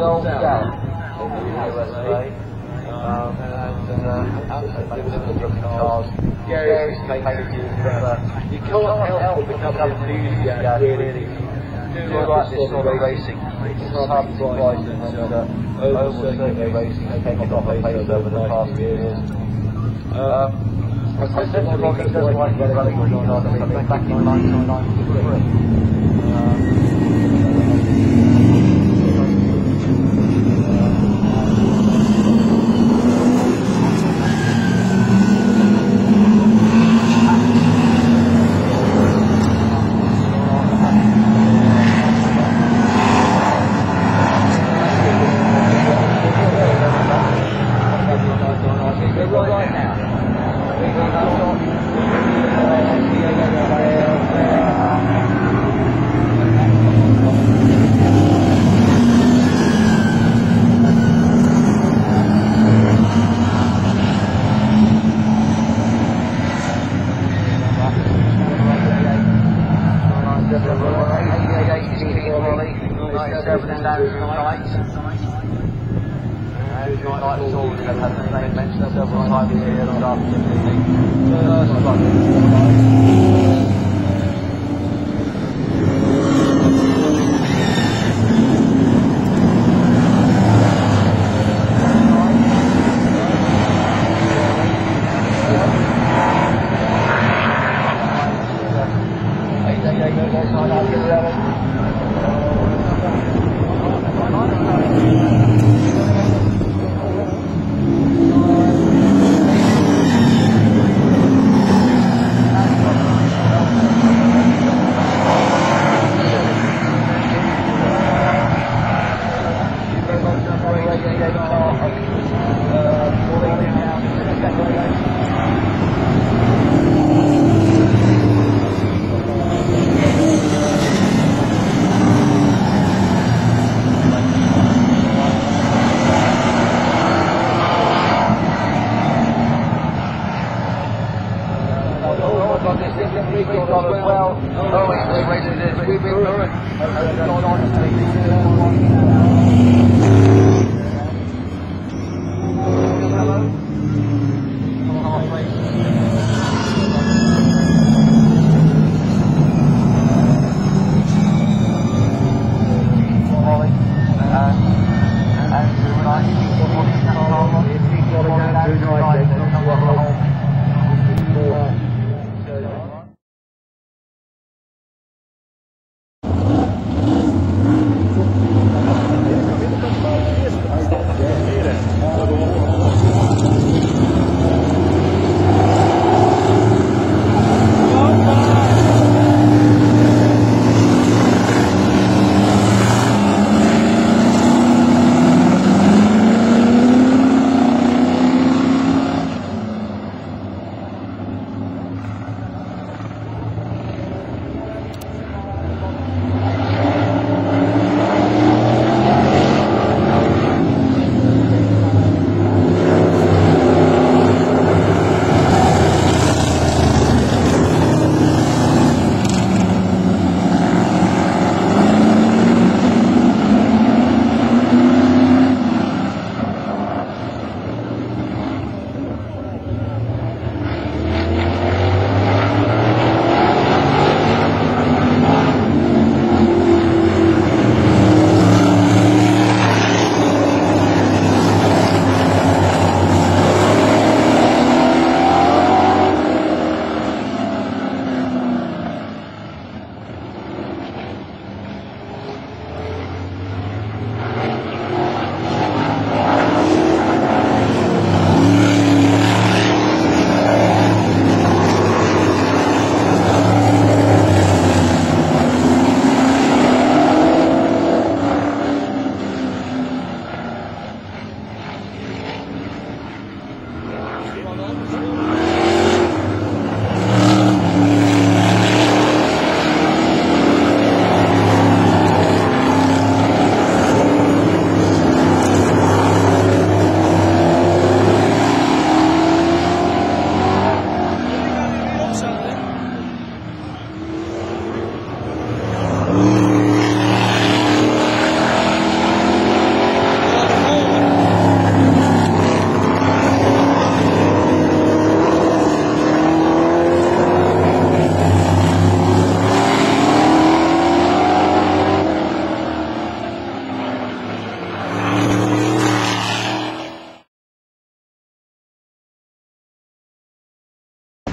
Long you can't help but become an enthusiast, really. Do like this sort of racing. It's hard to surprise over racing has taken off pace over the past few years. Um, I doesn't like running, running, running, running, running, running, running, First Nós, nós, nós, nós, nós, nós,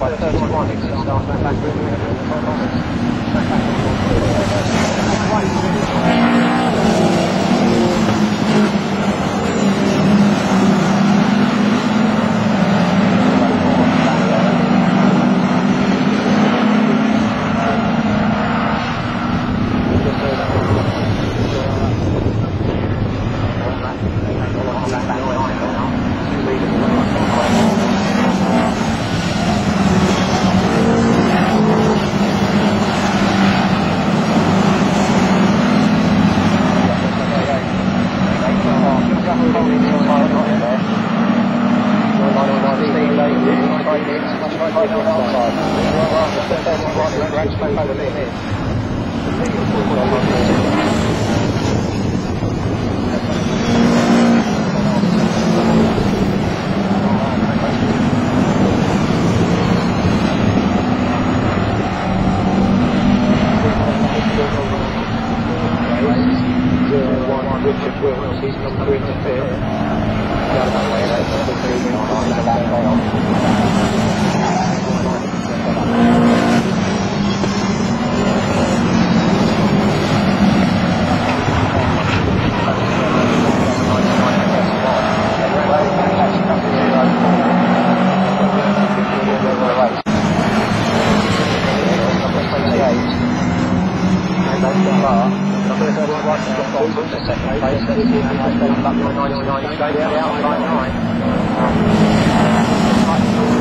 by 31, exit starts uh, back back Second place,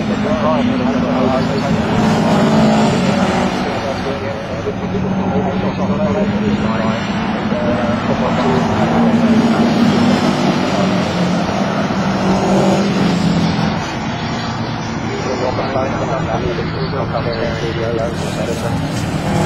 した。